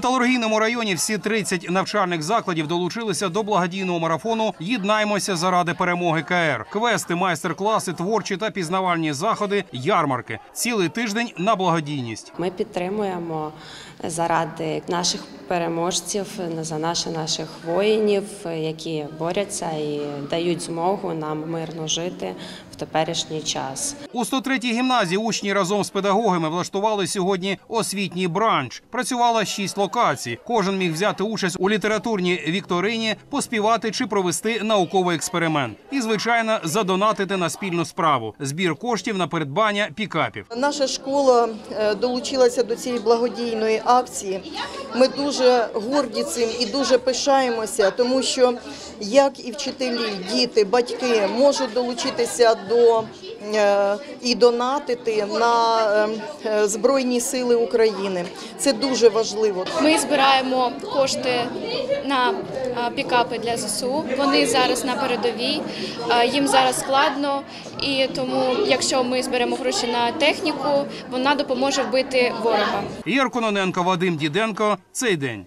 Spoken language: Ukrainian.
металургійному районі всі 30 навчальних закладів долучилися до благодійного марафону Єднаймося заради перемоги КР. Квести, майстер-класи, творчі та пізнавальні заходи, ярмарки. Цілий тиждень на благодійність. Ми підтримуємо заради наших переможців, за наших наших воїнів, які борються і дають змогу нам мирно жити в теперішній час. У 103-й гімназії учні разом з педагогами влаштували сьогодні освітній бранч. Працювало шість локацій. Кожен міг взяти участь у літературній вікторині, поспівати чи провести науковий експеримент. І, звичайно, задонатити на спільну справу збір коштів на придбання пікапів. Наша школа е, долучилася до цієї благодійної акції. Ми дуже горді цим і дуже пишаємося, тому що як і вчителі, діти, батьки можуть долучитися до е, і донатити на е, Збройні Сили України. Це дуже важливо. Ми збираємо кошти на пікапи для ЗСУ. Вони зараз на передовій, їм зараз складно, і тому, якщо ми зберемо гроші на техніку, вона допоможе вбити ворога. Кононенко, Вадим Діденко. Цей день.